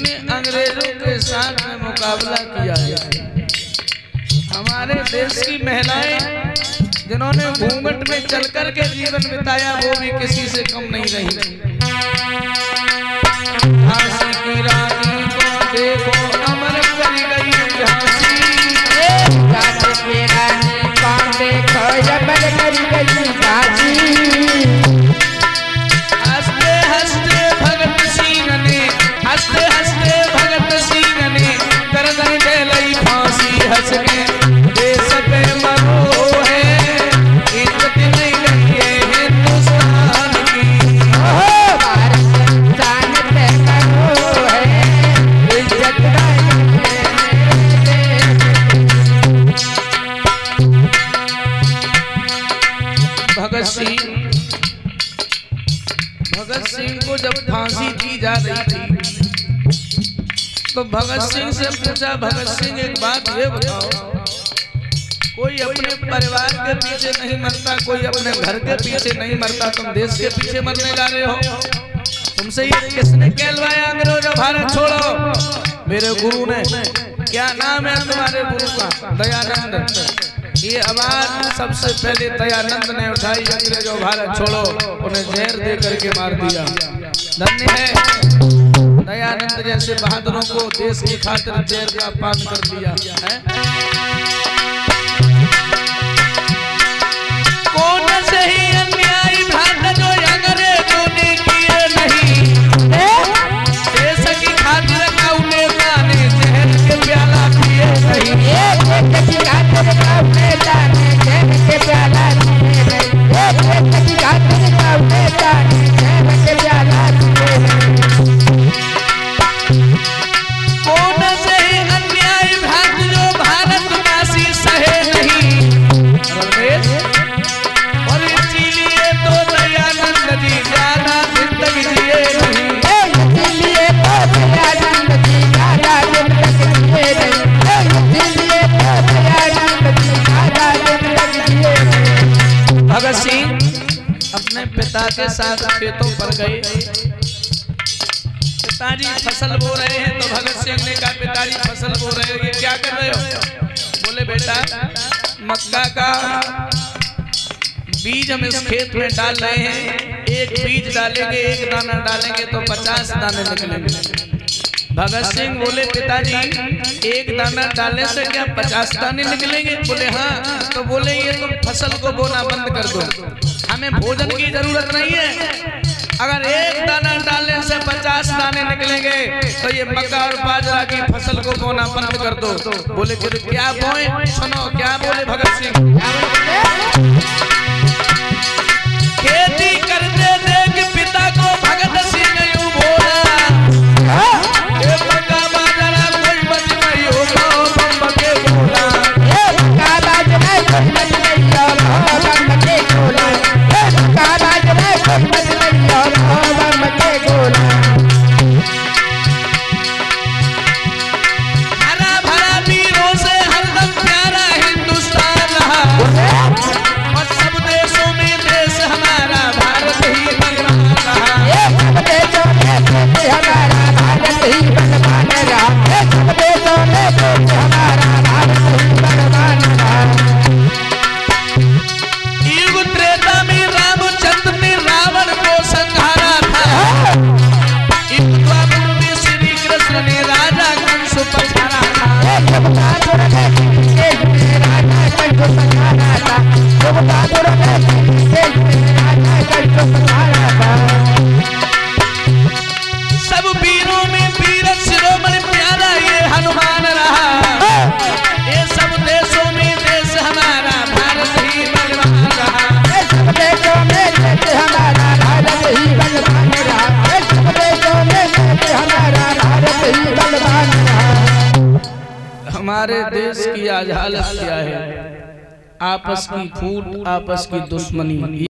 इसने अंग्रेज़ों के साथ में मुकाबला किया है। हमारे देश की महिलाएँ, जिन्होंने घूंघट में चलकर के जीवन बिताया, वो भी किसी से कम नहीं रही। तो भगत सिंह से पूछा, भगत सिंह, एक बात ये बताओ। कोई अपने परिवार के पीछे नहीं मरता, कोई अपने घर के पीछे नहीं मरता, तुम देश के पीछे मरने जा रहे हो। तुमसे ये किसने कहलवाया, अंग्रेज़ों भारत छोड़ो। मेरे गुरु ने। क्या नाम है तुम्हारे गुरु का? दयानंद। ये आवाज़ सबसे पहले दयानंद ने उठाई, अंग्रेज़ों, भारत छोड़ो। उन्हें जहर दे करके मार दिया। धन्य है। दयानंद जैसे बहादुरों को देश की खातिर जेल का पान कर दिया है? के साथ खेतों पर गए। पिताजी फ़सल बो रहे हैं तो भगत सिंह ने कहा, पिताजी फ़सल बो रहे हो क्या कर रहे हो? बोले, बेटा, मक्का का बीज हम इस खेत में डाल रहे हैं। एक बीज डालेंगे, एक दाना डालेंगे तो पचास दाने निकलेंगे। भगत सिंह बोले, पिताजी, एक दाना डालने से क्या पचास दाने निकलेंगे? बोले हाँ। तो बोले, ये तुम फ़सल को बोना बंद कर दो। हमें भोजन की ज़रूरत नहीं है। अगर एक दाना डालने से पचास दाने निकलेंगे तो ये मक्का और बाजरा की फ़सल को बोना बंद कर दो। बोले बोले क्या बोए? सुनो, क्या बोले भगत सिंह? कंस हमारे देश की आज हालत क्या है? आपस की फूट आपस की दुश्मनी।